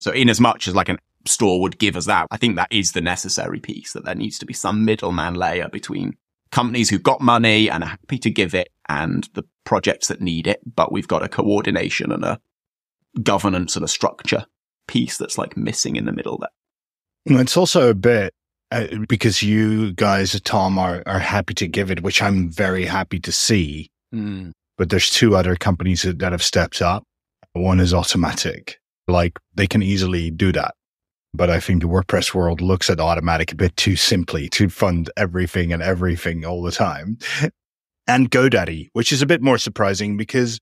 So in as much as like an store would give us that, I think that is the necessary piece that there needs to be some middleman layer between companies who've got money and are happy to give it and the projects that need it. But we've got a coordination and a governance and a structure piece that's like missing in the middle there. It's also a bit uh, because you guys, Tom, are, are happy to give it, which I'm very happy to see. Mm. But there's two other companies that, that have stepped up. One is Automattic. Like they can easily do that. But I think the WordPress world looks at Automattic a bit too simply to fund everything and everything all the time. and GoDaddy, which is a bit more surprising because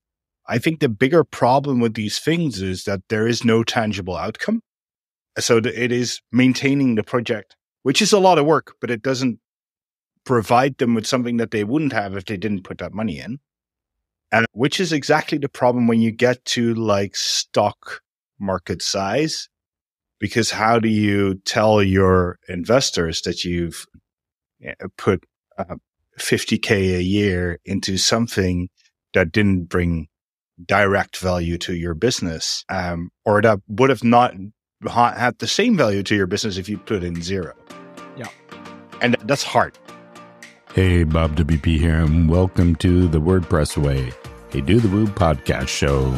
I think the bigger problem with these things is that there is no tangible outcome. So it is maintaining the project, which is a lot of work, but it doesn't provide them with something that they wouldn't have if they didn't put that money in. And which is exactly the problem when you get to like stock market size. Because how do you tell your investors that you've eh, put uh, 50k a year into something that didn't bring direct value to your business, um, or that would have not had the same value to your business if you put in zero. Yeah. And that's hard. Hey, Bob WP here, and welcome to the WordPress Way, a Do the Woo podcast show.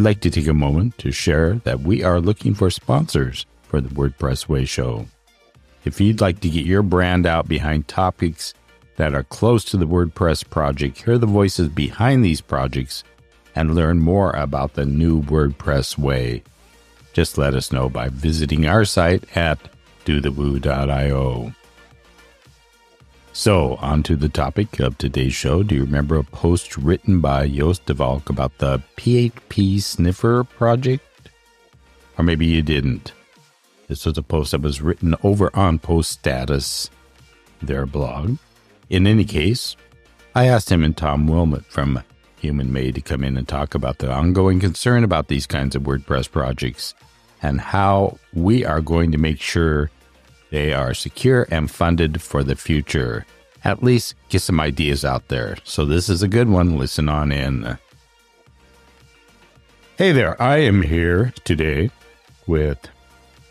I'd like to take a moment to share that we are looking for sponsors for the WordPress Way show. If you'd like to get your brand out behind topics that are close to the WordPress project, hear the voices behind these projects, and learn more about the new WordPress way, just let us know by visiting our site at dothewoo.io. So, on to the topic of today's show. Do you remember a post written by Joost de Valk about the PHP Sniffer project? Or maybe you didn't. This was a post that was written over on Post Status, their blog. In any case, I asked him and Tom Willmot from Human Made to come in and talk about the ongoing concern about these kinds of WordPress projects and how we are going to make sure they are secure and funded for the future. At least get some ideas out there. So, this is a good one. Listen on in. Hey there, I am here today with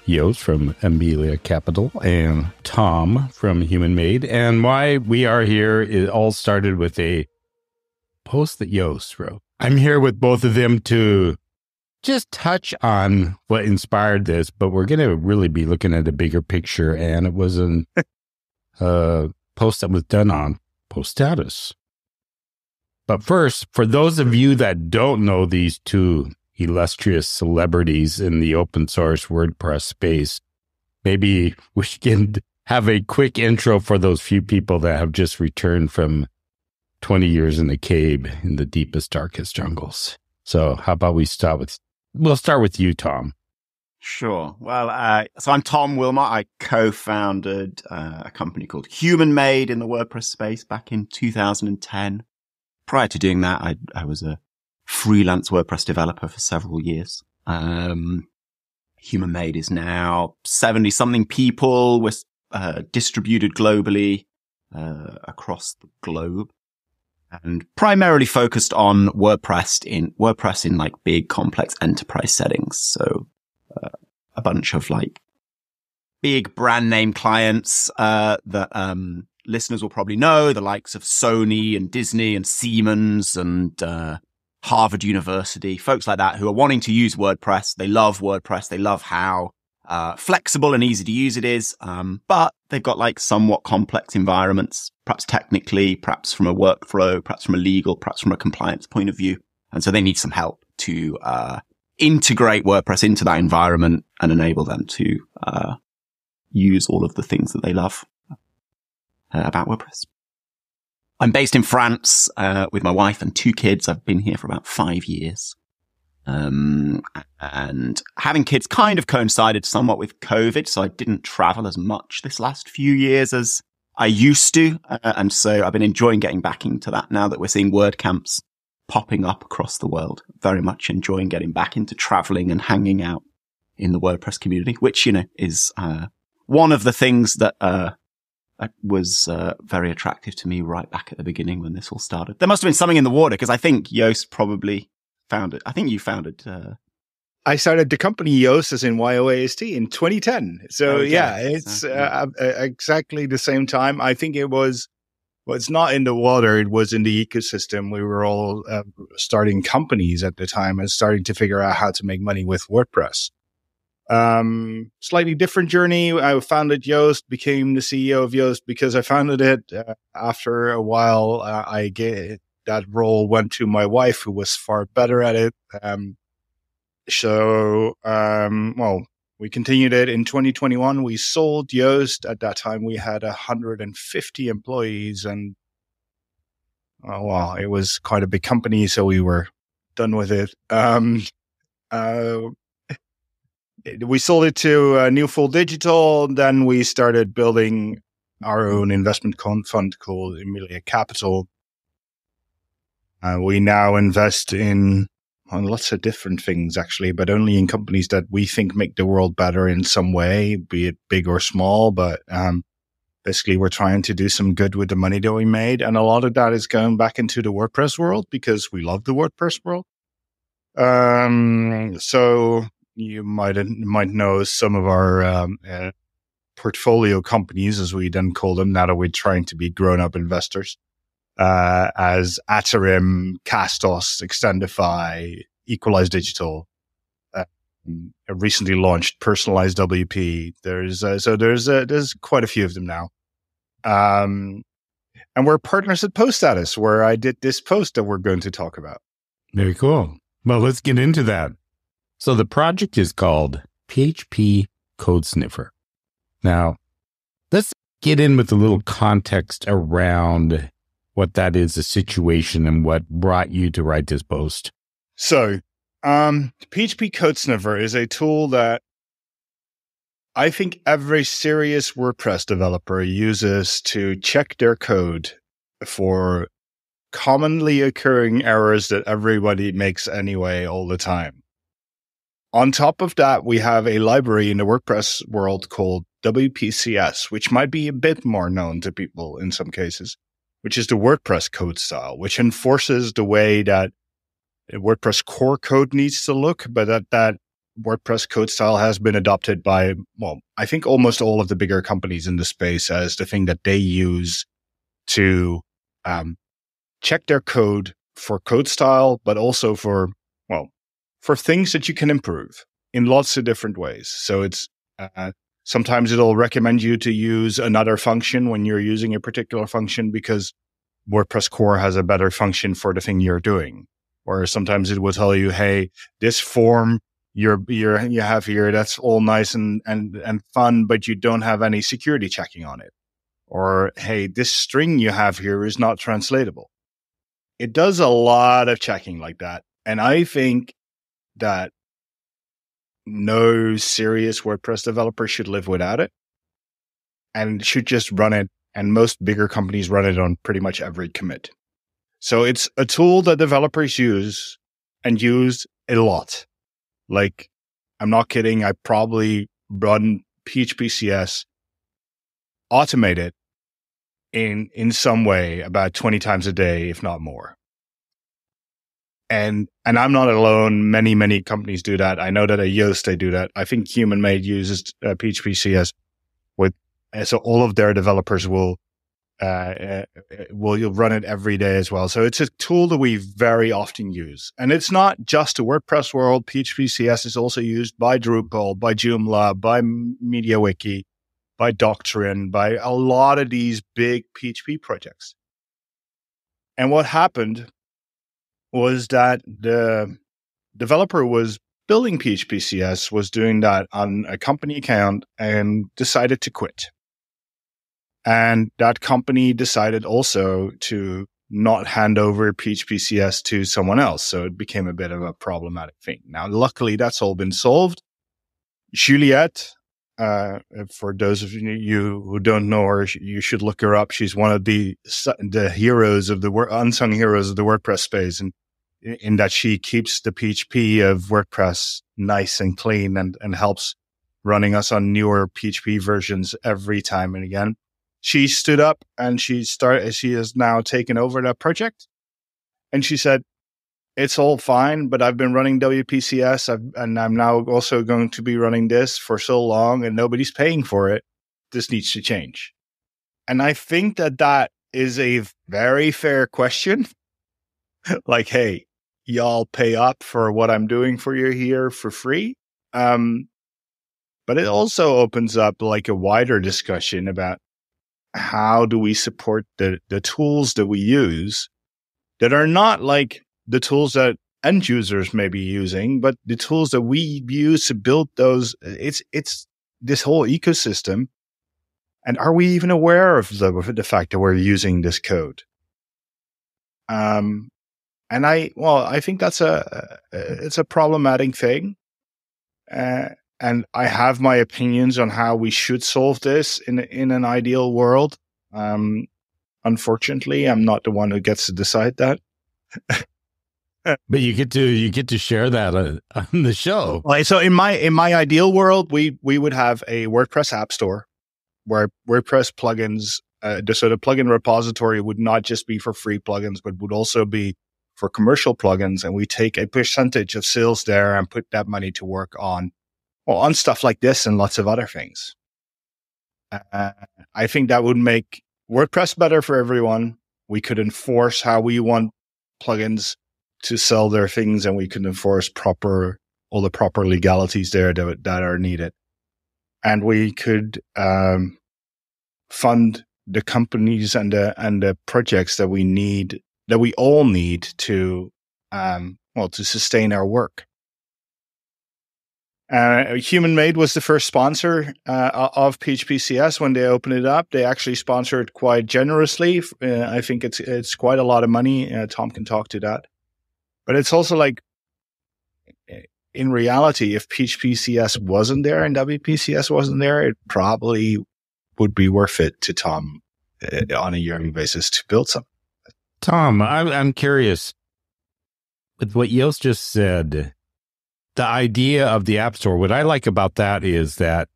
Joost from Emilia Capital and Tom from Human Made. And why we are here, it all started with a post that Joost wrote. I'm here with both of them to just touch on what inspired this, but we're going to really be looking at a bigger picture. And it was a uh, post that was done on post status. But first, for those of you that don't know these two illustrious celebrities in the open source WordPress space. Maybe we can have a quick intro for those few people that have just returned from 20 years in the cave in the deepest, darkest jungles. So, how about we start with, we'll start with you, Tom. Sure. Well, uh, so I'm Tom Willmot. I co-founded uh, a company called Human Made in the WordPress space back in 2010. Prior to doing that, I, I was a freelance WordPress developer for several years. Um, Human Made is now 70 something people. We're uh, distributed globally uh, across the globe and primarily focused on WordPress in WordPress in like big complex enterprise settings. So uh, a bunch of like big brand name clients uh, that um, listeners will probably know, the likes of Sony and Disney and Siemens and uh, Harvard University, folks like that who are wanting to use WordPress. They love WordPress. They love how uh, flexible and easy to use it is. Um, but they've got like somewhat complex environments, perhaps technically, perhaps from a workflow, perhaps from a legal, perhaps from a compliance point of view. And so they need some help to, uh, integrate WordPress into that environment and enable them to, uh, use all of the things that they love uh, about WordPress. I'm based in France uh, with my wife and two kids. I've been here for about five years. Um, and having kids kind of coincided somewhat with COVID. So I didn't travel as much this last few years as I used to. Uh, and so I've been enjoying getting back into that now that we're seeing WordCamps popping up across the world. Very much enjoying getting back into traveling and hanging out in the WordPress community, which, you know, is, uh, one of the things that, uh, was uh, very attractive to me right back at the beginning when this all started. There must have been something in the water because I think Joost probably founded. I think you founded. Uh, I started the company Yoast as in YOAST in 2010. So okay. yeah, it's uh, exactly the same time. I think it was. Well, it's not in the water. It was in the ecosystem. We were all uh, starting companies at the time and starting to figure out how to make money with WordPress. Um, slightly different journey. I founded Yoast, became the CEO of Yoast because I founded it. Uh, after a while, uh, I get that role went to my wife, who was far better at it. Um, so, um, well, we continued it in 2021. We sold Yoast. At that time, we had 150 employees, and oh, well, it was quite a big company, so we were done with it. Um, uh, we sold it to uh, Newfold Digital. Then we started building our own investment fund called Emilia Capital. Uh, we now invest in on lots of different things, actually, but only in companies that we think make the world better in some way, be it big or small. But um, basically, we're trying to do some good with the money that we made, and a lot of that is going back into the WordPress world because we love the WordPress world. Um, so you might might know some of our um, uh, portfolio companies, as we then call them, now that we're trying to be grown up investors, uh, as Atarim, Castos, Extendify, Equalize Digital. Uh, recently launched personalized WP. There's uh, so there's uh, there's quite a few of them now. Um, and we're partners at Post Status, where I did this post that we're going to talk about. Very cool. Well, let's get into that. So the project is called PHP Code Sniffer. Now, let's get in with a little context around what that is, the situation, and what brought you to write this post. So, um, PHP Code Sniffer is a tool that I think every serious WordPress developer uses to check their code for commonly occurring errors that everybody makes anyway all the time. On top of that, we have a library in the WordPress world called WPCS, which might be a bit more known to people in some cases, which is the WordPress code style, which enforces the way that WordPress core code needs to look, but that, that WordPress code style has been adopted by, well, I think almost all of the bigger companies in the space as the thing that they use to um, check their code for code style, but also for, well, for things that you can improve in lots of different ways. So it's uh, sometimes it'll recommend you to use another function when you're using a particular function because WordPress core has a better function for the thing you're doing. Or sometimes it will tell you, hey, this form you're, you're, you have here, that's all nice and, and, and fun, but you don't have any security checking on it. Or, hey, this string you have here is not translatable. It does a lot of checking like that. And I think that no serious WordPress developer should live without it and should just run it. And most bigger companies run it on pretty much every commit. So it's a tool that developers use and use a lot. Like, I'm not kidding. I probably run PHPCS, automate it in, in some way about 20 times a day, if not more and and I'm not alone. Many many companies do that. I know that at Yoast they do that. I think Human Made uses uh, PHPCS with uh, so all of their developers will uh, uh, will you'll run it every day as well. So it's a tool that we very often use, and it's not just a WordPress world. PHPCS is also used by Drupal, by Joomla, by MediaWiki, by Doctrine, by a lot of these big PHP projects. And what happened was that the developer was building PHPCS, was doing that on a company account and decided to quit. And that company decided also to not hand over PHPCS to someone else. So it became a bit of a problematic thing. Now, luckily, that's all been solved. Juliette, uh, for those of you who don't know her, you should look her up. She's one of the the heroes of the unsung heroes of the WordPress space, and in that she keeps the PHP of WordPress nice and clean and, and helps running us on newer PHP versions every time and again. she stood up and she started, she has now taken over that project. And she said, it's all fine, but I've been running WPCS I've, and I'm now also going to be running this for so long and nobody's paying for it. This needs to change. And I think that that is a very fair question. like, hey, y'all pay up for what I'm doing for you here for free. Um, but it also opens up like a wider discussion about how do we support the, the tools that we use that are not like the tools that end users may be using, but the tools that we use to build those, it's, it's this whole ecosystem. And are we even aware of the, of the fact that we're using this code? Um, and I, well, I think that's a, it's a problematic thing. Uh, and I have my opinions on how we should solve this in, in an ideal world. Um, unfortunately, I'm not the one who gets to decide that. but you get to you get to share that uh, on the show. So in my in my ideal world, we we would have a WordPress app store where WordPress plugins, uh, so the plugin repository would not just be for free plugins, but would also be for commercial plugins, and we take a percentage of sales there and put that money to work on well on stuff like this and lots of other things. Uh, I think that would make WordPress better for everyone. We could enforce how we want plugins to sell their things and we can enforce proper all the proper legalities there that, that are needed. And we could um, fund the companies and the and the projects that we need that we all need to um, well to sustain our work. Uh, Human Made was the first sponsor uh, of PHPCS when they opened it up. They actually sponsored quite generously. Uh, I think it's it's quite a lot of money. Uh, Tom can talk to that. But it's also like, in reality, if PHPCS wasn't there and WPCS wasn't there, it probably would be worth it to Tom uh, on a yearly basis to build something. Tom, I'm, I'm curious with what Joost just said. The idea of the App Store, what I like about that is that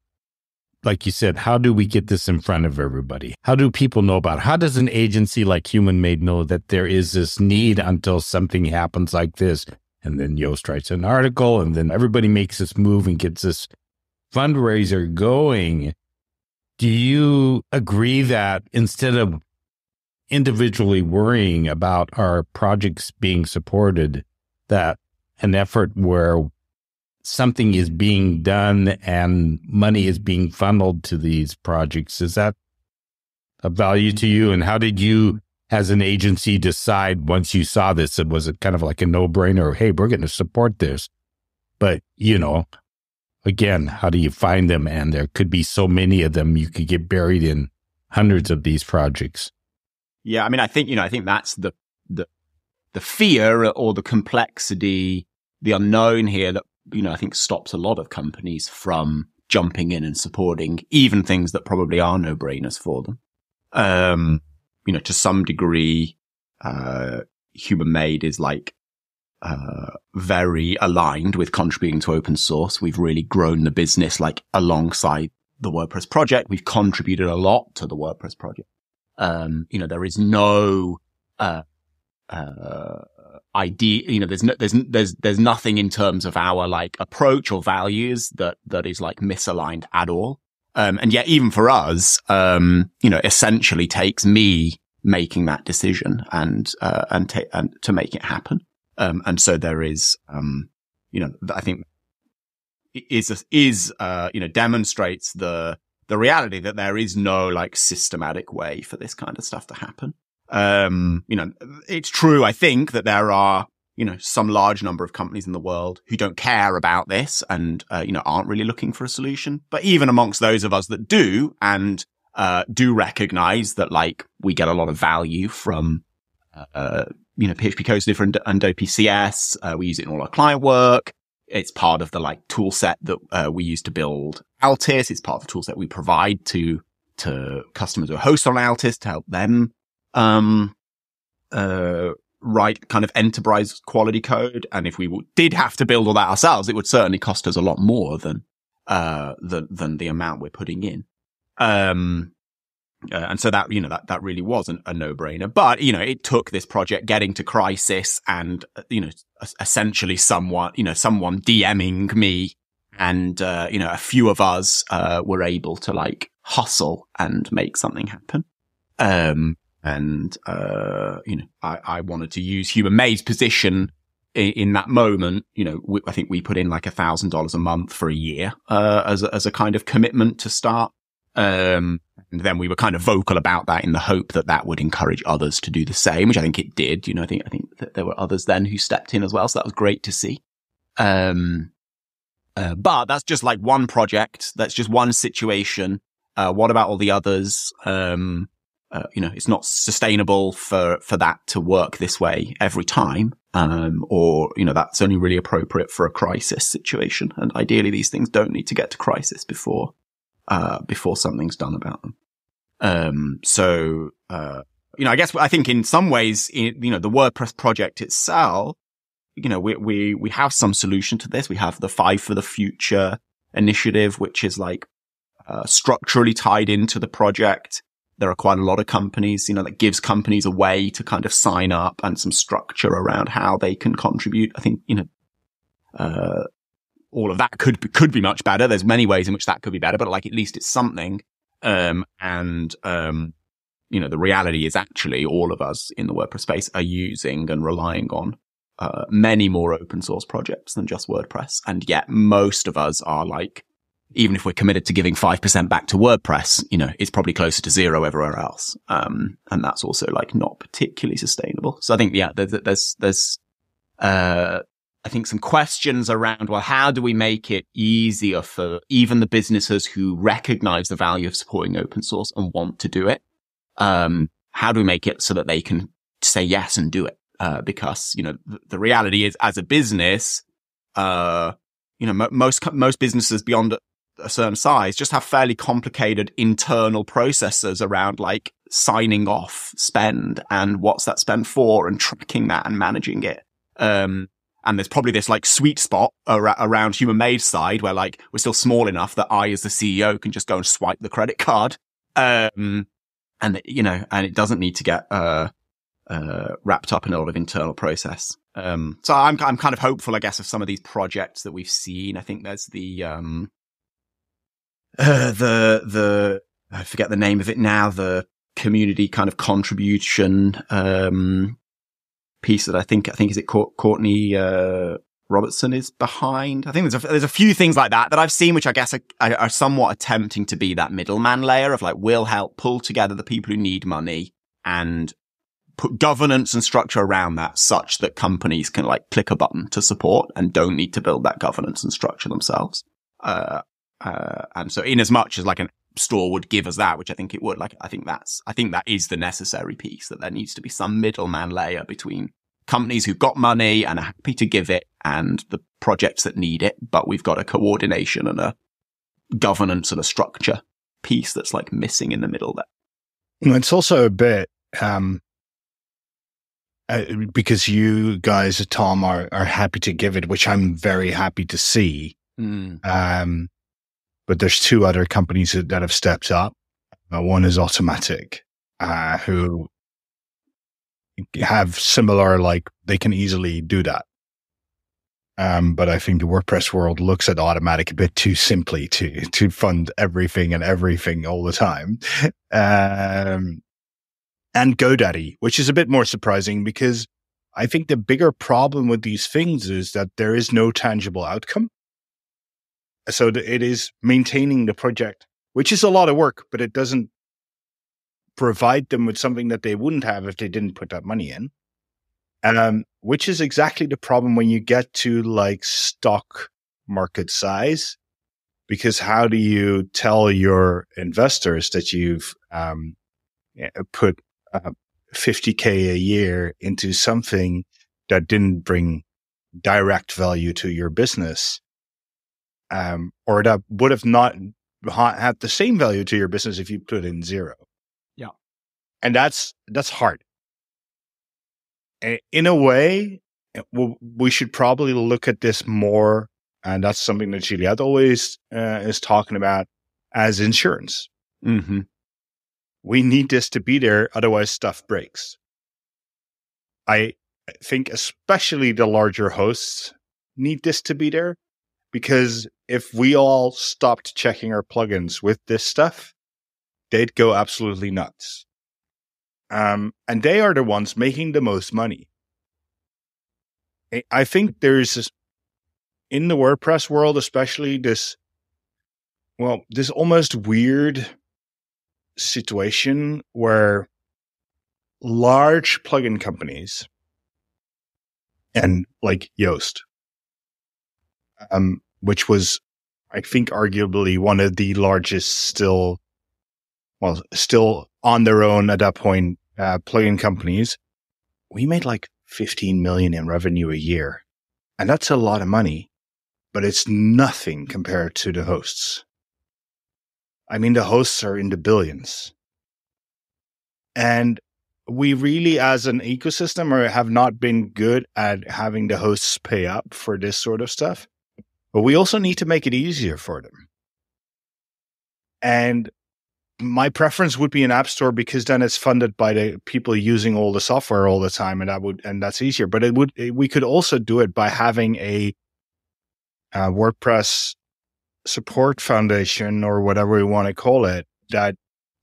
like you said, how do we get this in front of everybody? How do people know about it? How does an agency like Human Made know that there is this need until something happens like this? And then Joost writes an article and then everybody makes this move and gets this fundraiser going. Do you agree that instead of individually worrying about our projects being supported, that an effort where something is being done and money is being funneled to these projects. Is that a value to you? And how did you, as an agency, decide once you saw this? It was it kind of like a no brainer? Hey, we're going to support this. But, you know, again, how do you find them? And there could be so many of them. You could get buried in hundreds of these projects. Yeah. I mean, I think, you know, I think that's the, the, the fear or the complexity, the unknown here that you know, I think stops a lot of companies from jumping in and supporting even things that probably are no brainers for them. Um, you know, to some degree, uh, human made is like, uh, very aligned with contributing to open source. We've really grown the business like alongside the WordPress project. We've contributed a lot to the WordPress project. Um, you know, there is no, uh, uh, idea you know there's no, there's there's there's nothing in terms of our like approach or values that that is like misaligned at all. Um and yet even for us um you know essentially takes me making that decision and uh and, ta- and to make it happen. Um and so there is um you know i think is is uh you know demonstrates the the reality that there is no like systematic way for this kind of stuff to happen um, you know, it's true, I think, that there are, you know, some large number of companies in the world who don't care about this and, uh, you know, aren't really looking for a solution. But even amongst those of us that do and, uh, do recognize that, like, we get a lot of value from, uh, you know, PHP Coast and, and WPCS. Uh, we use it in all our client work. It's part of the like tool set that uh, we use to build Altis. It's part of the tool set we provide to to customers who host on Altis to help them um, uh, write kind of enterprise quality code. And if we w- did have to build all that ourselves, it would certainly cost us a lot more than, uh, than, than the amount we're putting in. Um, Uh, and so that, you know, that, that really wasn't a no brainer. But, you know, it took this project getting to crisis and, uh, you know, essentially someone, you know, someone DMing me and, uh, you know, a few of us, uh, were able to like hustle and make something happen. Um, and, uh, you know, I, I wanted to use Human Made's position in, in that moment. You know, we, I think we put in like a thousand dollars a month for a year, uh, as a, as a kind of commitment to start. Um, and then we were kind of vocal about that in the hope that that would encourage others to do the same, which I think it did. You know, I think, I think that there were others then who stepped in as well. So that was great to see. Um, uh, but that's just like one project. That's just one situation. Uh, what about all the others? Um, uh, you know, it's not sustainable for, for that to work this way every time. Um, or, you know, that's only really appropriate for a crisis situation. And ideally these things don't need to get to crisis before, uh, before something's done about them. Um, so, uh, you know, I guess I think in some ways, you know, the WordPress project itself, you know, we, we, we have some solution to this. We have the five for the future initiative, which is like, uh, structurally tied into the project there are quite a lot of companies, you know, that gives companies a way to kind of sign up and some structure around how they can contribute. I think, you know, uh, all of that could be, could be much better. There's many ways in which that could be better, but like at least it's something. Um, and, um, you know, the reality is actually all of us in the WordPress space are using and relying on, uh, many more open source projects than just WordPress. And yet most of us are like, even if we're committed to giving 5% back to WordPress, you know, it's probably closer to zero everywhere else. Um, and that's also like not particularly sustainable. So I think, yeah, there's, there's, there's, uh, I think some questions around, well, how do we make it easier for even the businesses who recognize the value of supporting open source and want to do it? Um, how do we make it so that they can say yes and do it? Uh, because, you know, the, the reality is as a business, uh, you know, most, most businesses beyond a certain size just have fairly complicated internal processes around like signing off spend and what's that spend for and tracking that and managing it. Um, and there's probably this like sweet spot ar- around human made side where like we're still small enough that I as the CEO can just go and swipe the credit card. Um, and you know, and it doesn't need to get, uh, uh, wrapped up in a lot of internal process. Um, so I'm, I'm kind of hopeful, I guess, of some of these projects that we've seen. I think there's the, um, uh, the the I forget the name of it now. The community kind of contribution um, piece that I think I think is it Courtney uh, Robertson is behind. I think there's a, there's a few things like that that I've seen, which I guess are, are somewhat attempting to be that middleman layer of like, we'll help pull together the people who need money and put governance and structure around that such that companies can like click a button to support and don't need to build that governance and structure themselves. Uh, uh, and so in as much as like a store would give us that, which I think it would, like, I think that's, I think that is the necessary piece that there needs to be some middleman layer between companies who've got money and are happy to give it and the projects that need it. But we've got a coordination and a governance and a structure piece that's like missing in the middle there. It's also a bit, um, uh, because you guys, Tom, are, are happy to give it, which I'm very happy to see. Mm. Um, but there's two other companies that, that have stepped up. Uh, one is Automattic, uh, who have similar, like they can easily do that. Um, but I think the WordPress world looks at Automattic a bit too simply to to fund everything and everything all the time. Um, and GoDaddy, which is a bit more surprising because I think the bigger problem with these things is that there is no tangible outcome so it is maintaining the project, which is a lot of work, but it doesn't provide them with something that they wouldn't have if they didn't put that money in. Um, which is exactly the problem when you get to like stock market size. Because how do you tell your investors that you've um, put uh, 50k a year into something that didn't bring direct value to your business um, or that would have not had the same value to your business if you put in zero. Yeah, and that's that's hard. In a way, eh, we should probably look at this more, and that's something that Juliette always uh, is talking about as insurance. Mm-hmm. we need this to be there, otherwise stuff breaks. I think especially the larger hosts need this to be there because if we all stopped checking our plugins with this stuff, they'd go absolutely nuts. Um, and they are the ones making the most money. I think there's this, in the WordPress world, especially this, well, this almost weird situation where large plugin companies and like Yoast, um, which was, I think, arguably one of the largest still, well, still on their own at that point, uh, plugin companies. We made like 15 million in revenue a year. And that's a lot of money, but it's nothing compared to the hosts. I mean, the hosts are in the billions. And we really, as an ecosystem, are, have not been good at having the hosts pay up for this sort of stuff. But we also need to make it easier for them. And my preference would be an app store because then it's funded by the people using all the software all the time, and that would and that's easier. But it would it, we could also do it by having a, a WordPress support foundation or whatever we want to call it that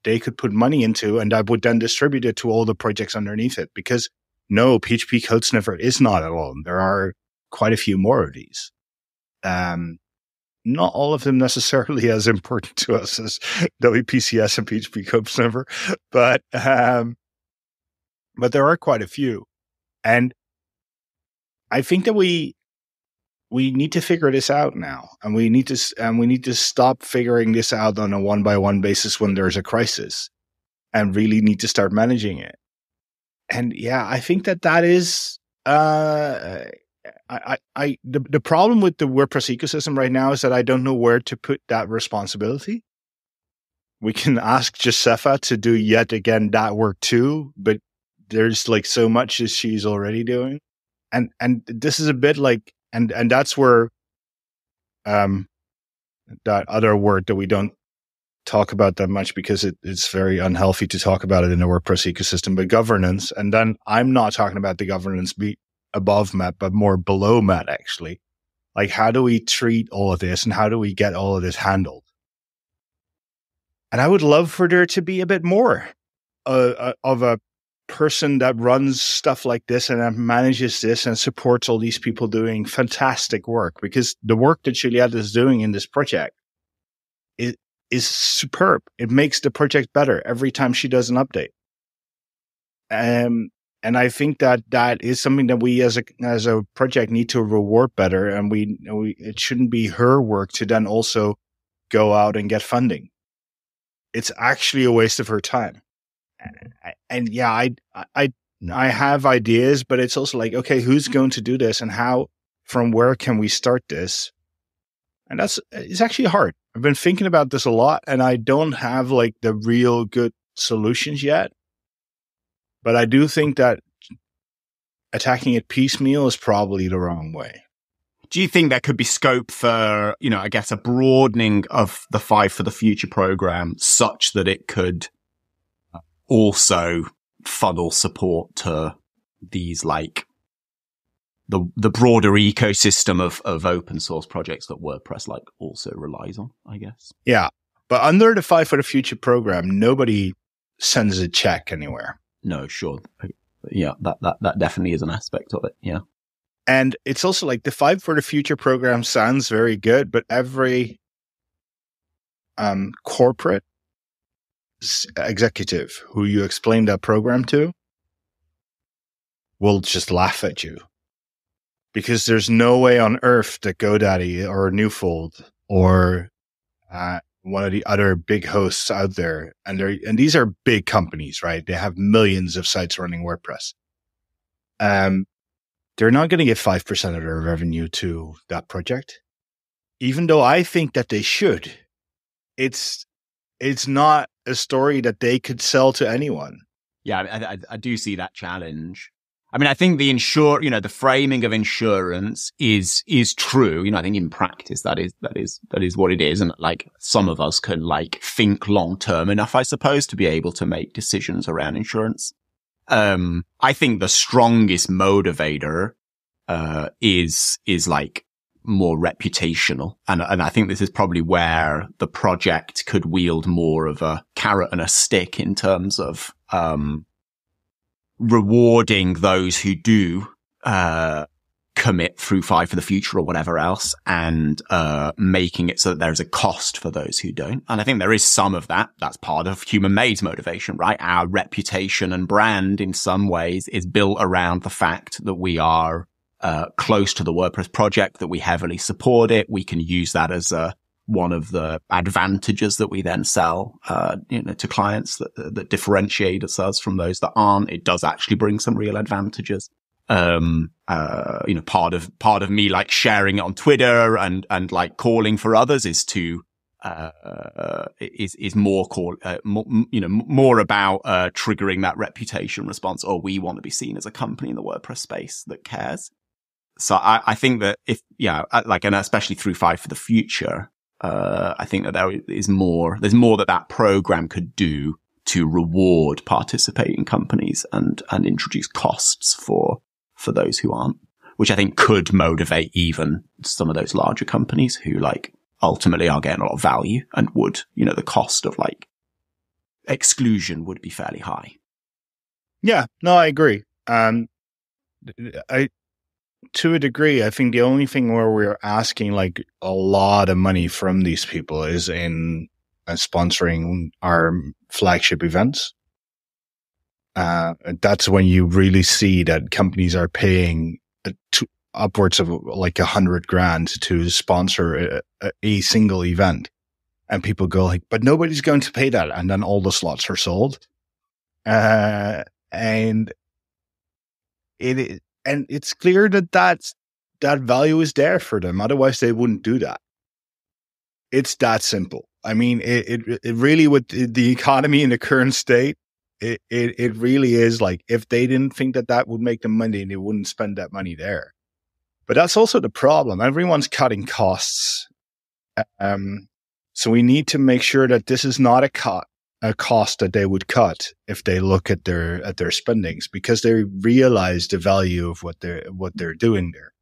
they could put money into and that would then distribute it to all the projects underneath it. Because no, PHP Code Sniffer is not alone. There are quite a few more of these. Um, not all of them necessarily as important to us as WPCS and PHP Code Sniffer, but um, but there are quite a few, and I think that we we need to figure this out now, and we need to and we need to stop figuring this out on a one by one basis when there's a crisis, and really need to start managing it. And yeah, I think that that is. Uh, I, I, the, the problem with the WordPress ecosystem right now is that I don't know where to put that responsibility. We can ask Josefa to do yet again that work too, but there's like so much that she's already doing. And, and this is a bit like and and that's where um that other word that we don't talk about that much because it, it's very unhealthy to talk about it in a WordPress ecosystem, but governance. And then I'm not talking about the governance be above Matt, but more below Matt, actually. Like, how do we treat all of this and how do we get all of this handled? And I would love for there to be a bit more uh, uh of a person that runs stuff like this and manages this and supports all these people doing fantastic work because the work that Juliette is doing in this project is, is superb. It makes the project better every time she does an update. Um, and I think that that is something that we as a as a project need to reward better, and we, we it shouldn't be her work to then also go out and get funding. It's actually a waste of her time and yeah, I, I, I have ideas, but it's also like, okay, who's mm-hmm. going to do this and how, from where can we start this? And that's, it's actually hard. I've been thinking about this a lot and I don't have like the real good solutions yet. But I do think that attacking it piecemeal is probably the wrong way. Do you think there could be scope for, you know, I guess a broadening of the Five for the Future program such that it could also funnel support to these like the the broader ecosystem of of open source projects that WordPress like also relies on, I guess. Yeah. But under the Five for the Future program, nobody sends a check anywhere. No, sure. Yeah, that, that, that definitely is an aspect of it. Yeah. And it's also like the Five for the Future program sounds very good, but every um, corporate executive who you explain that program to will just laugh at you because there's no way on earth that GoDaddy or Newfold or uh, one of the other big hosts out there, and they're, and these are big companies, right? They have millions of sites running WordPress. Um, they're not going to give five percent of their revenue to that project, even though I think that they should. It's it's not a story that they could sell to anyone. Yeah, I, I, I do see that challenge. I mean, I think the insure, you know, the framing of insurance is, is true. You know, I think in practice that is, that is, that is what it is. And like some of us can like think long term enough, I suppose, to be able to make decisions around insurance. Um, I think the strongest motivator, uh, is, is like more reputational. And, and I think this is probably where the project could wield more of a carrot and a stick in terms of, um, rewarding those who do, uh, commit through five for the future or whatever else and, uh, making it so that there's a cost for those who don't. And I think there is some of that. That's part of human Made's motivation, right? Our reputation and brand in some ways is built around the fact that we are, uh, close to the WordPress project, that we heavily support it. We can use that as a, one of the advantages that we then sell, uh, you know, to clients that, that differentiate us from those that aren't. It does actually bring some real advantages. Um, uh, you know, part of, part of me like sharing it on Twitter and, and like calling for others is to, uh, is, is more call, uh, more, you know, more about, uh, triggering that reputation response or we want to be seen as a company in the WordPress space that cares. So I, I think that if, yeah, uh, like, and especially through five for the future, uh, I think that there is more, there's more that that program could do to reward participating companies and, and introduce costs for, for those who aren't, which I think could motivate even some of those larger companies who like ultimately are getting a lot of value and would, you know, the cost of like exclusion would be fairly high. Yeah, no, I agree. Um, I to a degree, I think the only thing where we're asking like a lot of money from these people is in uh, sponsoring our flagship events. Uh, that's when you really see that companies are paying to, upwards of like a hundred grand to sponsor a, a, single event. And people go like, but nobody's going to pay that. And then all the slots are sold. Uh, and it is, and it's clear that that's, that value is there for them. Otherwise, they wouldn't do that. It's that simple. I mean, it, it, it really, with the economy in the current state, it, it, it really is like if they didn't think that that would make them money, they wouldn't spend that money there. But that's also the problem. Everyone's cutting costs. Um, so we need to make sure that this is not a cut a cost that they would cut if they look at their at their spendings because they realize the value of what they're what they're doing there.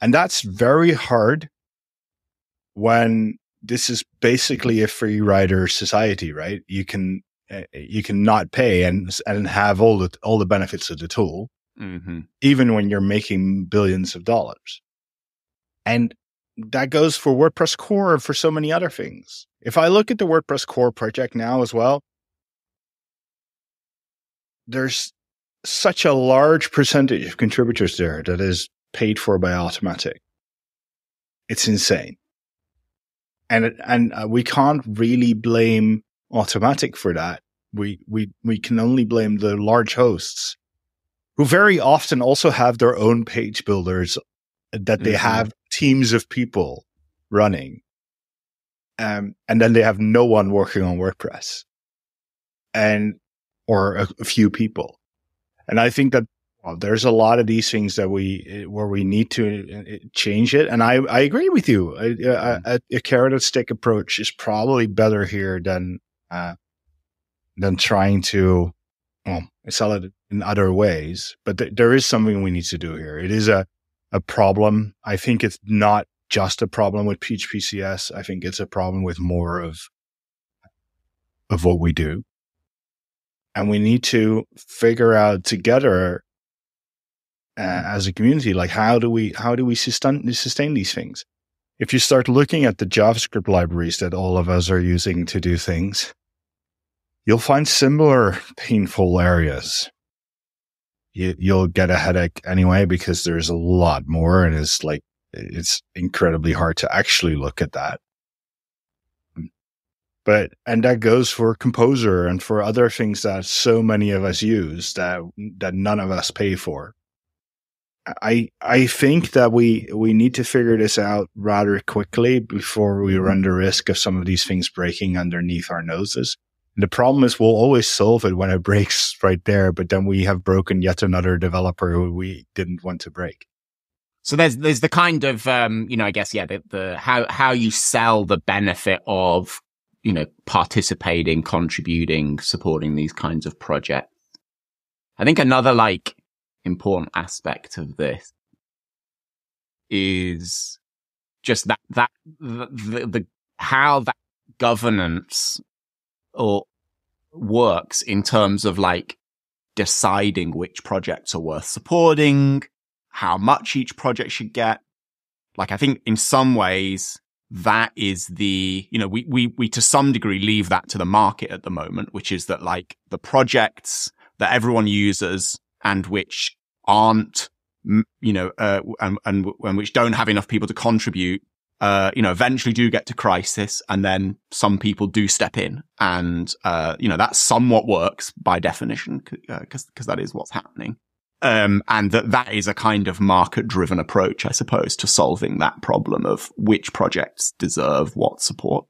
And that's very hard when this is basically a free rider society right? You can uh, you can not pay and and have all the all the benefits of the tool mm-hmm. even when you're making billions of dollars. And that goes for WordPress core for so many other things. If I look at the WordPress core project now as well, there's such a large percentage of contributors there that is paid for by Automattic. It's insane. And, and uh, we can't really blame Automattic for that. We, we, we can only blame the large hosts who very often also have their own page builders that they mm-hmm. have teams of people running. Um, and then they have no one working on WordPress and, or a, a few people. And I think that well, there's a lot of these things that we, where we need to uh, change it. And I, I agree with you. Mm-hmm. a, a carrot and stick approach is probably better here than, uh, than trying to, well, sell it in other ways. But th- there is something we need to do here. It is a, a problem. I think it's not just a problem with PHPCS. I think it's a problem with more of of what we do. And we need to figure out together uh, as a community, like how do we how do we sustain sustain these things? If you start looking at the JavaScript libraries that all of us are using to do things, you'll find similar painful areas you, you'll get a headache anyway because there's a lot more and it's like it's incredibly hard to actually look at that. But and that goes for composer and for other things that so many of us use that that none of us pay for. I i think that we we need to figure this out rather quickly before we run the risk of some of these things breaking underneath our noses The problem is we'll always solve it when it breaks right there, but then we have broken yet another developer who we didn't want to break. So there's there's the kind of um, you know I guess yeah the, the how how you sell the benefit of you know participating, contributing, supporting these kinds of projects. I think another like important aspect of this is just that that the, the, the how that governance or works in terms of like deciding which projects are worth supporting, how much each project should get. Like, I think in some ways that is the, you know, we, we, we to some degree leave that to the market at the moment, which is that like the projects that everyone uses and which aren't, you know, uh, and, and, and which don't have enough people to contribute uh, you know, eventually do get to crisis and then some people do step in and, uh, you know, that somewhat works by definition because, uh, because that is what's happening. Um, and that that is a kind of market driven approach, I suppose, to solving that problem of which projects deserve what support.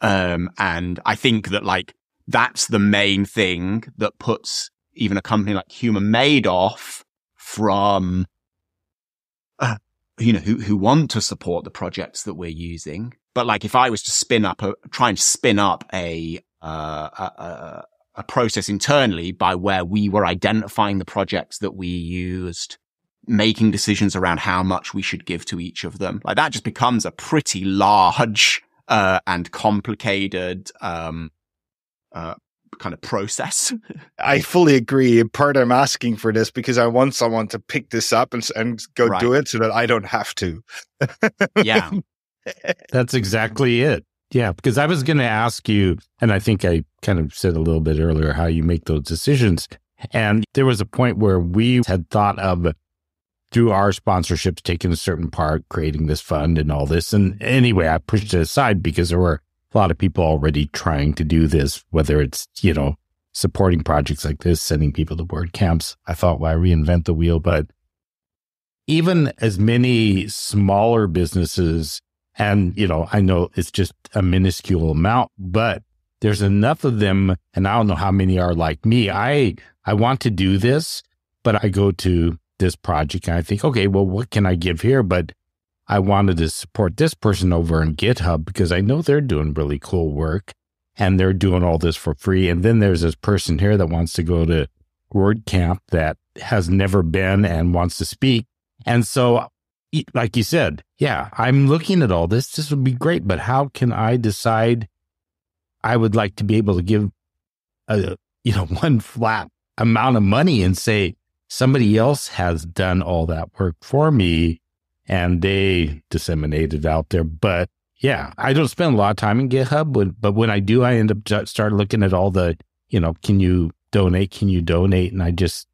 Um, and I think that like that's the main thing that puts even a company like Human Made off from you know, who, who want to support the projects that we're using. But like, if I was to spin up a, try and spin up a, uh, a, a process internally by where we were identifying the projects that we used, making decisions around how much we should give to each of them, like that just becomes a pretty large, uh, and complicated, um, uh, kind of process. I fully agree. In part, I'm asking for this because I want someone to pick this up and, and go right. do it so that I don't have to. yeah. That's exactly it. Yeah. Because I was going to ask you, and I think I kind of said a little bit earlier how you make those decisions. And there was a point where we had thought of through our sponsorships taking a certain part, creating this fund and all this. And anyway, I pushed it aside because there were a lot of people already trying to do this, whether it's, you know, supporting projects like this, sending people to WordCamps. I thought, why reinvent the wheel? But even as many smaller businesses, and, you know, I know it's just a minuscule amount, but there's enough of them. And I don't know how many are like me. I, I want to do this, but I go to this project and I think, okay, well, what can I give here? But I wanted to support this person over in GitHub because I know they're doing really cool work and they're doing all this for free. And then there's this person here that wants to go to WordCamp that has never been and wants to speak. And so, like you said, yeah, I'm looking at all this. This would be great, but how can I decide I would like to be able to give a, you know, one flat amount of money and say somebody else has done all that work for me and they disseminate it out there. But yeah, I don't spend a lot of time in GitHub, but, but when I do, I end up start looking at all the, you know, can you donate? Can you donate? And I just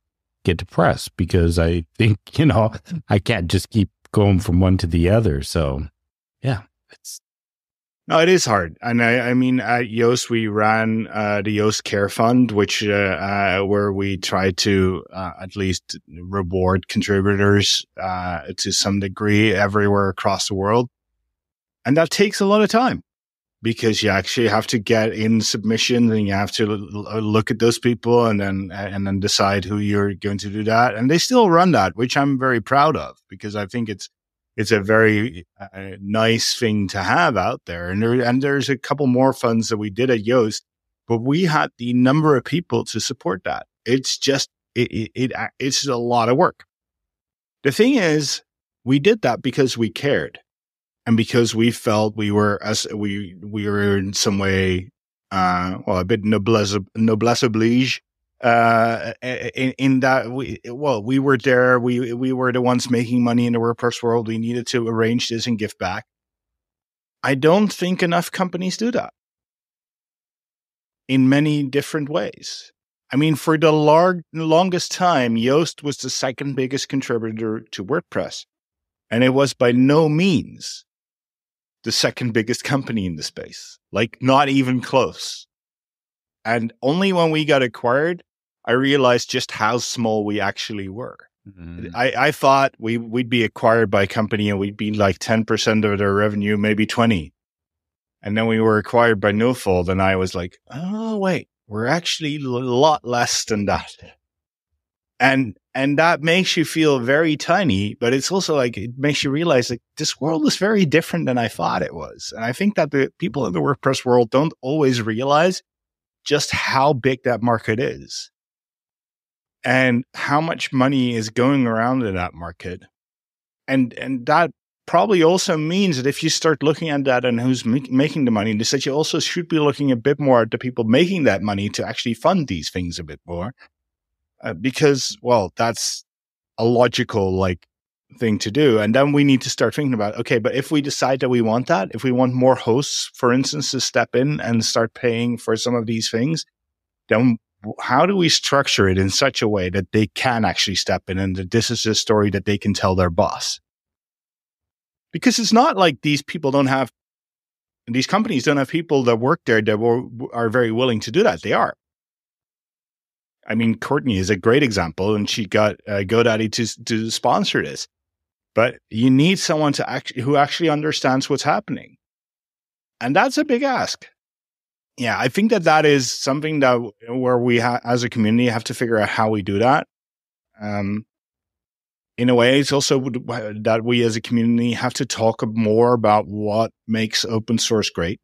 get depressed because I think, you know, I can't just keep going from one to the other. So yeah, it's no, it is hard, and I, I mean, at Yoast we ran uh, the Yoast Care Fund, which uh, uh, where we try to uh, at least reward contributors uh, to some degree everywhere across the world, and that takes a lot of time because you actually have to get in submissions and you have to l- look at those people and then and then decide who you're going to do that, and they still run that, which I'm very proud of because I think it's it's a very uh, nice thing to have out there. And there, and there's a couple more funds that we did at Yoast, but we had the number of people to support that. It's just, it, it, it it's a lot of work. The thing is, we did that because we cared and because we felt we were as we, we were in some way, uh, well, a bit noblesse, noblesse oblige uh in, in that we well we were there. We we were the ones making money in the WordPress world. We needed to arrange this and give back. I don't think enough companies do that. In many different ways. I mean for the lar- longest time Yoast was the second biggest contributor to WordPress and it was by no means the second biggest company in the space like not even close. And only when we got acquired I realized just how small we actually were. Mm-hmm. I, I thought we we'd be acquired by a company and we'd be like ten percent of their revenue, maybe twenty. And then we were acquired by Newfold, and I was like, oh wait, we're actually a lot less than that. And, and that makes you feel very tiny, but it's also like, it makes you realize like this world is very different than I thought it was. And I think that the people in the WordPress world don't always realize just how big that market is and how much money is going around in that market. And, and that probably also means that if you start looking at that and who's make, making the money, that you also should be looking a bit more at the people making that money to actually fund these things a bit more. Uh, because, well, that's a logical like thing to do. And then we need to start thinking about, okay, but if we decide that we want that, if we want more hosts, for instance, to step in and start paying for some of these things, then how do we structure it in such a way that they can actually step in and that this is a story that they can tell their boss? Because it's not like these people don't have, these companies don't have people that work there that were, are very willing to do that. They are. I mean, Courtney is a great example, and she got uh, GoDaddy to to sponsor this. But you need someone to actually who actually understands what's happening, and that's a big ask. Yeah, I think that that is something that where we ha- as a community have to figure out how we do that. Um, in a way, it's also that we as a community have to talk more about what makes open source great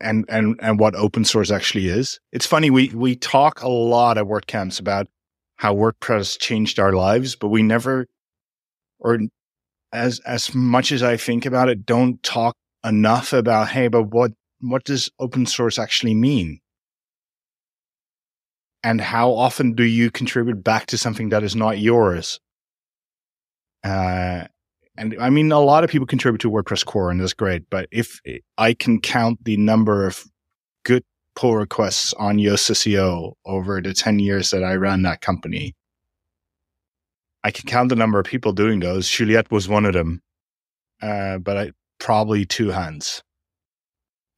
and and and what open source actually is. It's funny we we talk a lot at WordCamps about how WordPress changed our lives, but we never or as as much as I think about it, don't talk enough about hey, but what what does open source actually mean? And how often do you contribute back to something that is not yours? Uh, and I mean, a lot of people contribute to WordPress core and that's great. But if I can count the number of good pull requests on Yoast SEO over the 10 years that I ran that company, I can count the number of people doing those. Juliette was one of them. Uh, but I probably two hands.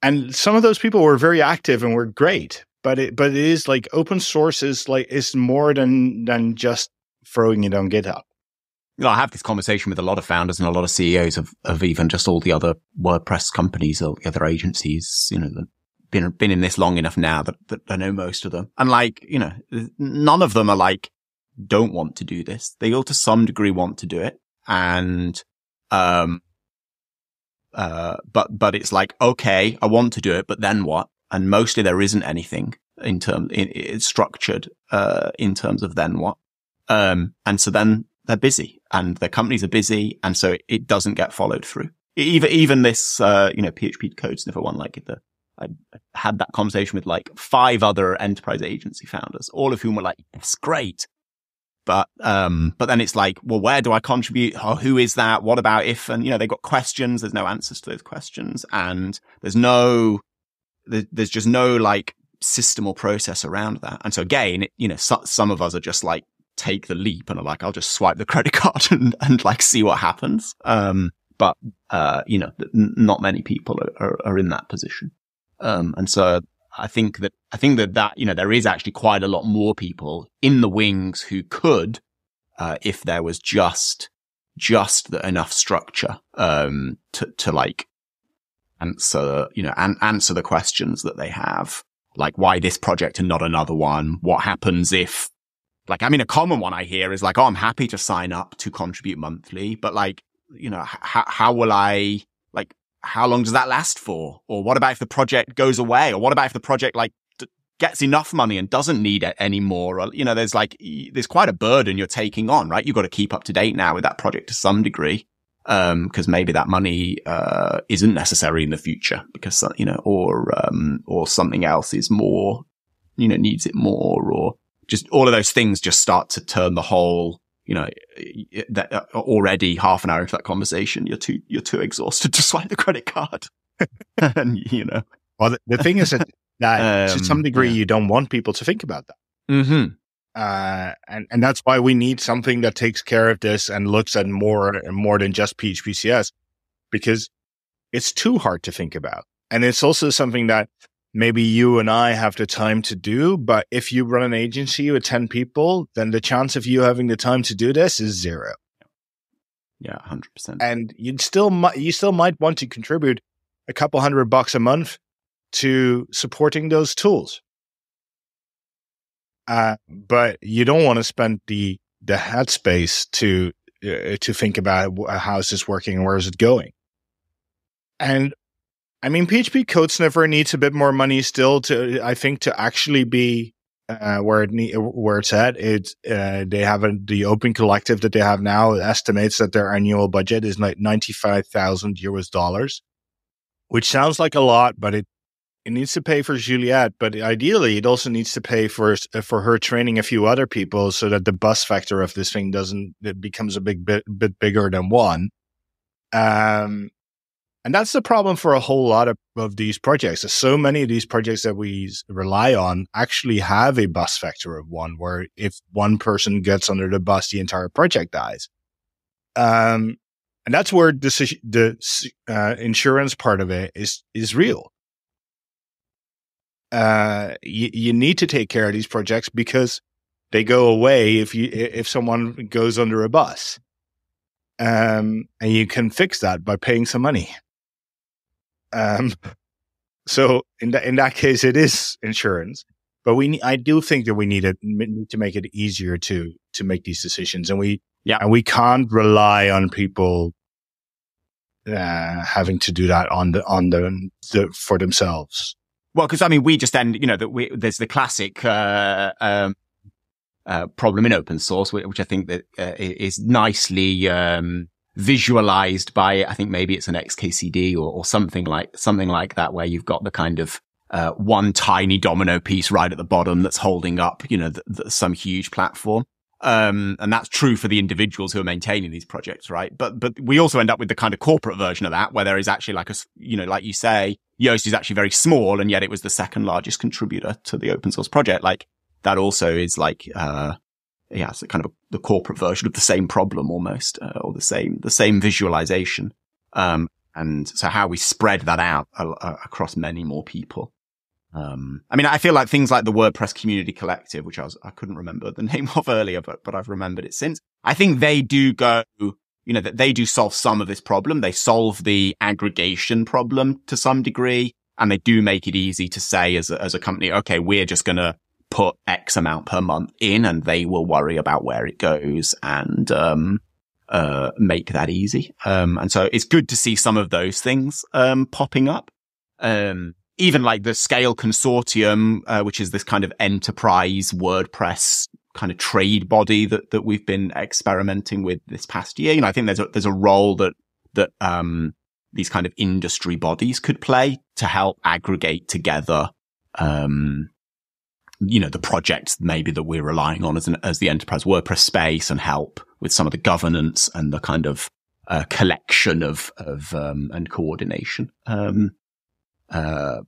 And some of those people were very active and were great. But it, but it is like open source is like, is more than, than just throwing it on GitHub you know, I have this conversation with a lot of founders and a lot of CEOs of, of even just all the other WordPress companies or the other agencies, you know, been, been in this long enough now that, that I know most of them. And like, you know, none of them are like, don't want to do this. They all to some degree want to do it. And, um, uh, but, but it's like, okay, I want to do it, but then what? And mostly there isn't anything in terms, it's structured, uh, in terms of then what. Um, and so then they're busy and their companies are busy. And so it doesn't get followed through. Even, even this, uh, you know, PHP code sniffer one, like the, I had that conversation with like five other enterprise agency founders, all of whom were like, it's great. But, um, but then it's like, well, where do I contribute? Oh, who is that? What about if? And, you know, they've got questions. There's no answers to those questions. And there's no, there's just no like system or process around that. And so again, you know, so, some of us are just like, take the leap and are like, I'll just swipe the credit card and, and like see what happens. Um, but, uh, you know, not many people are, are, are, in that position. Um, and so I think that, I think that that, you know, there is actually quite a lot more people in the wings who could, uh, if there was just, just the, enough structure, um, to, to like answer, you know, and answer the questions that they have. Like why this project and not another one? What happens if like, I mean, a common one I hear is like, oh, I'm happy to sign up to contribute monthly, but like, you know, how, how will I, how long does that last for? Or what about if the project goes away? Or what about if the project like d- gets enough money and doesn't need it anymore? Or, you know, there's like, there's quite a burden you're taking on, right? You've got to keep up to date now with that project to some degree. Um, cause maybe that money, uh, isn't necessary in the future because, you know, or, um, or something else is more, you know, needs it more or, just all of those things just start to turn the whole, you know, that uh, already half an hour into that conversation, you're too, you're too exhausted to swipe the credit card. and, you know, well, the, the thing is that, that um, to some degree, yeah. you don't want people to think about that. Mm-hmm. Uh, and, and that's why we need something that takes care of this and looks at more and more than just PHPCS because it's too hard to think about. And it's also something that maybe you and I have the time to do. But if you run an agency with 10 people, then the chance of you having the time to do this is zero. Yeah, 100%. And you'd still, you still might want to contribute a couple hundred bucks a month to supporting those tools. Uh, but you don't want to spend the the headspace to uh, to think about how is this working and where is it going. And I mean, PHP CodeSniffer needs a bit more money still to, I think, to actually be uh, where it need, where it's at. It uh, they have a, the open collective that they have now estimates that their annual budget is like ninety five thousand US dollars, which sounds like a lot, but it it needs to pay for Juliette. But ideally, it also needs to pay for for her training a few other people so that the bus factor of this thing doesn't it becomes a big bit bit bigger than one. Um, and that's the problem for a whole lot of, of these projects. So many of these projects that we rely on actually have a bus factor of one, where if one person gets under the bus, the entire project dies. Um, and that's where the, the uh, insurance part of it is is real. Uh, you, you need to take care of these projects because they go away if you if someone goes under a bus. Um, and you can fix that by paying some money. Um, so in that in that case, it is insurance. But we, I do think that we need, it, need to make it easier to to make these decisions, and we, yeah, and we can't rely on people uh, having to do that on the on the, the for themselves. Well, because I mean, we just end, you know, that we there's the classic uh, um, uh, problem in open source, which I think that uh, is nicely um, visualized by, I think maybe it's an XKCD or, or something like, something like that, where you've got the kind of, uh, one tiny domino piece right at the bottom that's holding up, you know, some huge platform. Um, and that's true for the individuals who are maintaining these projects, right? But, but we also end up with the kind of corporate version of that, where there is actually like a, you know, like you say, Yoast is actually very small, and yet it was the second largest contributor to the open source project. Like that also is like, uh, yeah, it's kind of a, the corporate version of the same problem almost, uh, or the same, the same visualization. Um, and so how we spread that out uh, across many more people. Um, I mean, I feel like things like the WordPress Community Collective, which I was, I couldn't remember the name of earlier, but, but I've remembered it since. I think they do go, you know, that they do solve some of this problem. They solve the aggregation problem to some degree. And they do make it easy to say as a, as a company, okay, we're just going to put X amount per month in and they will worry about where it goes and, um, uh, make that easy. Um, and so it's good to see some of those things, um, popping up. Um, even like the Scale Consortium, uh, which is this kind of enterprise WordPress kind of trade body that, that we've been experimenting with this past year. You know, I think there's a, there's a role that, that, um, these kind of industry bodies could play to help aggregate together, um, you know, the projects maybe that we're relying on as an, as the enterprise WordPress space and help with some of the governance and the kind of uh, collection of, of, um, and coordination. Um, uh,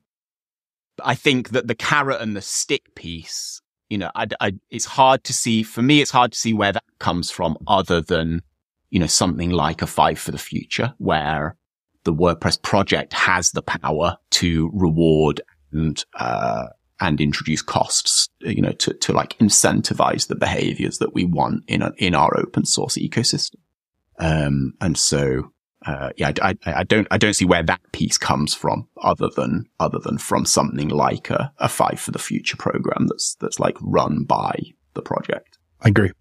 I think that the carrot and the stick piece, you know, I, I, it's hard to see, for me, it's hard to see where that comes from other than, you know, something like a five for the future where the WordPress project has the power to reward and, uh, and introduce costs, you know, to, to like incentivize the behaviors that we want in a, in our open source ecosystem. Um, and so, uh, yeah, I, I, I, don't, I don't see where that piece comes from other than, other than from something like a, a five for the future program that's, that's like run by the project. I agree.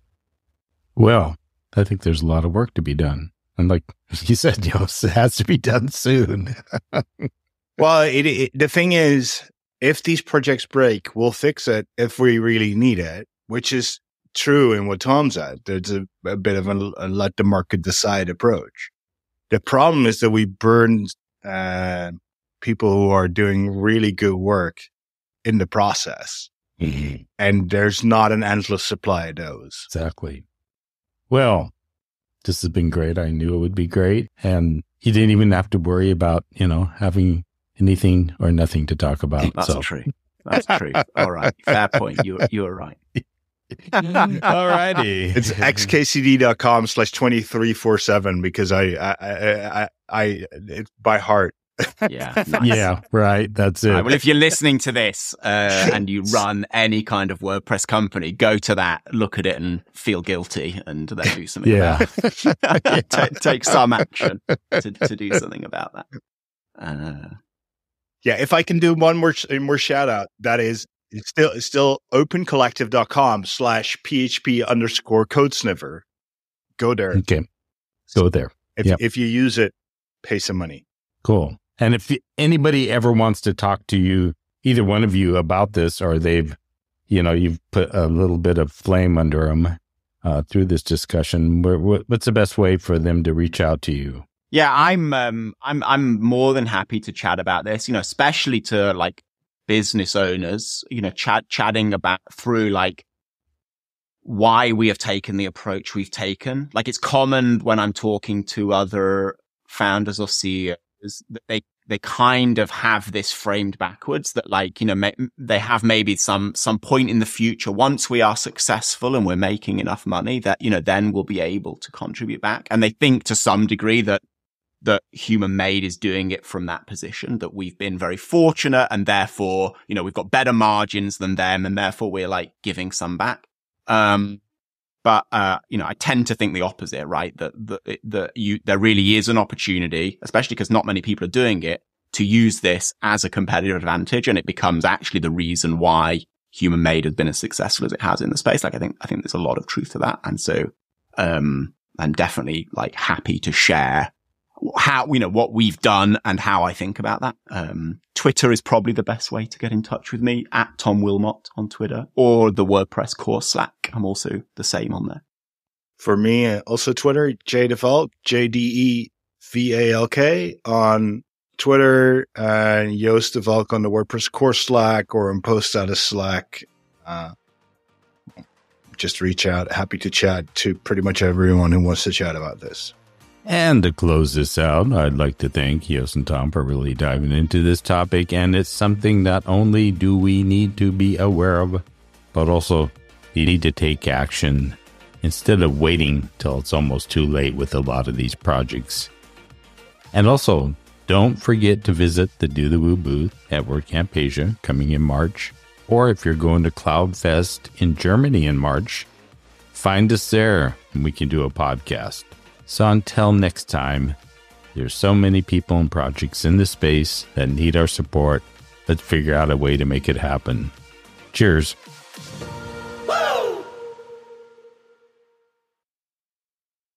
Well, I think there's a lot of work to be done. And like you said, you know, it has to be done soon. well, it, it, the thing is, if these projects break, we'll fix it if we really need it, which is true in what Tom said. There's a, a bit of a, a, let the market decide approach. The problem is that we burn uh, people who are doing really good work in the process. Mm-hmm. And there's not an endless supply of those. Exactly. Well, this has been great. I knew it would be great. And you didn't even have to worry about, you know, having anything or nothing to talk about. That's so. true. That's true. All right. Fair point. You you are right. All righty. It's xkcd.com slash 2347 because I, I, I, I, I it's by heart. yeah. Nice. Yeah. Right. That's it. Right, well, if you're listening to this uh, and you run any kind of WordPress company, go to that, look at it and feel guilty and then do something yeah. about it. take, take some action to, to do something about that. Uh, yeah, if I can do one more more shout out, that is it's still it's still opencollective.com slash php underscore code sniffer. Go there. Okay. Go there. If, yep. if you use it, pay some money. Cool. And if anybody ever wants to talk to you, either one of you about this, or they've, you know, you've put a little bit of flame under them uh, through this discussion, what's the best way for them to reach out to you? Yeah, I'm, um, I'm, I'm more than happy to chat about this, you know, especially to like business owners, you know, chat, chatting about through like why we have taken the approach we've taken. Like it's common when I'm talking to other founders or CEOs that they, they kind of have this framed backwards that like, you know, may, they have maybe some, some point in the future once we are successful and we're making enough money that, you know, then we'll be able to contribute back. And they think to some degree that that Human Made is doing it from that position that we've been very fortunate and therefore, you know, we've got better margins than them and therefore we're like giving some back. Um, but, uh, you know, I tend to think the opposite, right? That, that, that you, there really is an opportunity, especially because not many people are doing it to use this as a competitive advantage. And it becomes actually the reason why Human Made has been as successful as it has in the space. Like I think, I think there's a lot of truth to that. And so, um, I'm definitely like happy to share how, you know, what we've done and how I think about that. Um, Twitter is probably the best way to get in touch with me at Tom Willmot on Twitter or the WordPress core Slack. I'm also the same on there. For me, also Twitter, J Devalk, J D E V A L K on Twitter and Joost de Valk on the WordPress core Slack or in Post Status Slack. Uh, just reach out. Happy to chat to pretty much everyone who wants to chat about this. And to close this out, I'd like to thank Joost and Tom for really diving into this topic. And it's something not only do we need to be aware of, but also you need to take action instead of waiting till it's almost too late with a lot of these projects. And also, don't forget to visit the Do the Woo booth at WordCamp Asia coming in March. Or if you're going to CloudFest in Germany in March, find us there and we can do a podcast. So until next time, there's so many people and projects in this space that need our support. Let's figure out a way to make it happen. Cheers.